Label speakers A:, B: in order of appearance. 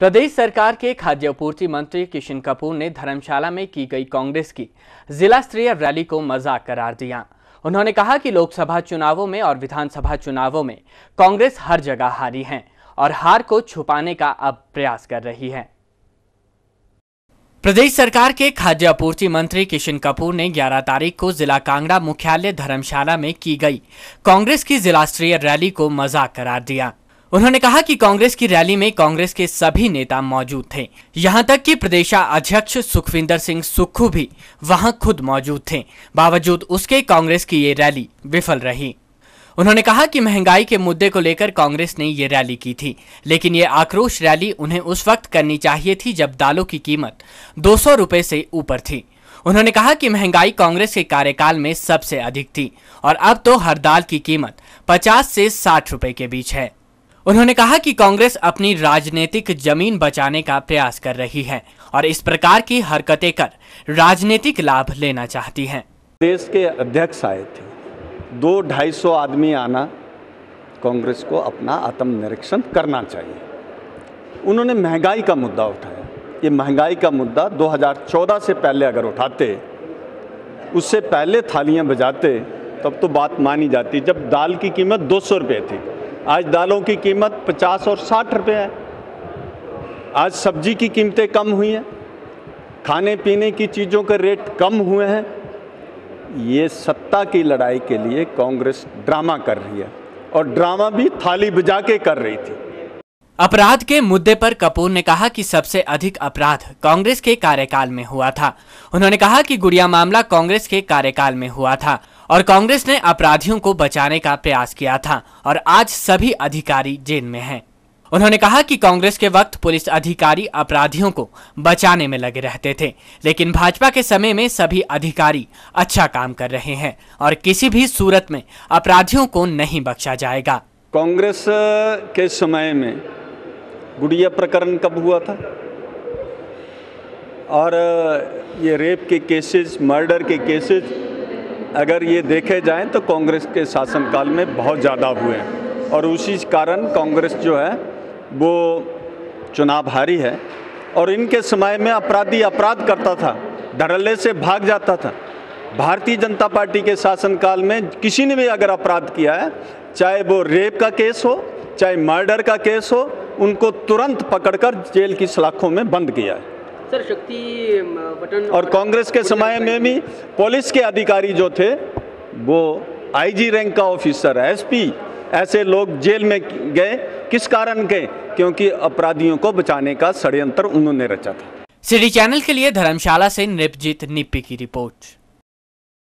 A: प्रदेश सरकार के खाद्य आपूर्ति मंत्री किशन कपूर ने धर्मशाला में की गई कांग्रेस की जिला स्तरीय रैली को मज़ाक करार दिया। उन्होंने कहा कि लोकसभा चुनावों में और विधानसभा चुनावों में कांग्रेस हर जगह हारी है और हार को छुपाने का अब प्रयास कर रही है। प्रदेश सरकार के खाद्य आपूर्ति मंत्री किशन कपूर ने 11 तारीख को जिला कांगड़ा मुख्यालय धर्मशाला में की गई कांग्रेस की जिला स्तरीय रैली को मज़ाक करार दिया। उन्होंने कहा कि कांग्रेस की रैली में कांग्रेस के सभी नेता मौजूद थे। यहाँ तक कि प्रदेशा अध्यक्ष सुखविंदर सिंह सुक्खू भी वहाँ खुद मौजूद थे। बावजूद उसके कांग्रेस की ये रैली विफल रही। उन्होंने कहा कि महँगाई के मुद्दे को लेकर कांग्रेस ने ये रैली की थी, लेकिन ये आक्रोश रैली उन्हें उस वक्त करनी चाहिए थी जब दालों की कीमत दो सौ से ऊपर थी। उन्होंने कहा कि महँगाई कांग्रेस के कार्यकाल में सबसे अधिक थी, और अब तो हर दाल की कीमत 50 से 60 रुपए के बीच है। उन्होंने कहा कि कांग्रेस अपनी राजनीतिक ज़मीन बचाने का प्रयास कर रही है और इस प्रकार की हरकतें कर राजनीतिक लाभ लेना चाहती है।
B: देश के अध्यक्ष आए थे। दो ढाई सौ आदमी आना कांग्रेस को अपना आत्मनिरीक्षण करना चाहिए। उन्होंने महँगाई का मुद्दा उठाया। ये महँगाई का मुद्दा 2014 से पहले अगर उठाते, उससे पहले थालियाँ बजाते, तब तो बात मानी जाती। जब दाल की कीमत दो सौ रुपये थी आज दालों की कीमत 50 और 60 रुपये है। आज सब्ज़ी की कीमतें कम हुई हैं। खाने पीने की चीज़ों के रेट कम हुए हैं। ये सत्ता की लड़ाई के लिए कांग्रेस ड्रामा कर रही है और ड्रामा भी थाली बजा के कर रही थी।
A: अपराध के मुद्दे पर कपूर ने कहा कि सबसे अधिक अपराध कांग्रेस के कार्यकाल में हुआ था। उन्होंने कहा कि गुड़िया मामला कांग्रेस के कार्यकाल में हुआ था। और कांग्रेस ने अपराधियों को बचाने का प्रयास किया था और आज सभी अधिकारी जेल में हैं। उन्होंने कहा कि कांग्रेस के वक्त पुलिस अधिकारी अपराधियों को बचाने में लगे रहते थे, लेकिन भाजपा के समय में सभी अधिकारी अच्छा काम कर रहे हैं और किसी भी सूरत में अपराधियों को नहीं बख्शा जाएगा।
B: कांग्रेस के समय में गुड़िया प्रकरण कब हुआ था? और ये रेप के केसेस, मर्डर के केसेस अगर ये देखे जाएँ तो कांग्रेस के शासनकाल में बहुत ज़्यादा हुए हैं। और उसी कारण कांग्रेस जो है, वो चुनाव हारी है। और इनके समय में अपराधी अपराध करता था, धड़ल्ले से भाग जाता था। भारतीय जनता पार्टी के शासनकाल में किसी ने भी अगर अपराध किया है, चाहे वो रेप का केस हो, चाहे मर्डर का केस हो, उनको तुरंत पकड़कर जेल की सलाखों में बंद किया है।
C: सर शक्ति बटन
B: और कांग्रेस के समय में भी पुलिस के अधिकारी जो थे वो आईजी रैंक का ऑफिसर एसपी। ऐसे लोग जेल में गए। किस कारण गए क्योंकि अपराधियों को बचाने का षड्यंत्र उन्होंने रचा था।
A: सिटी चैनल के लिए धर्मशाला से नृपजीत निपी की रिपोर्ट।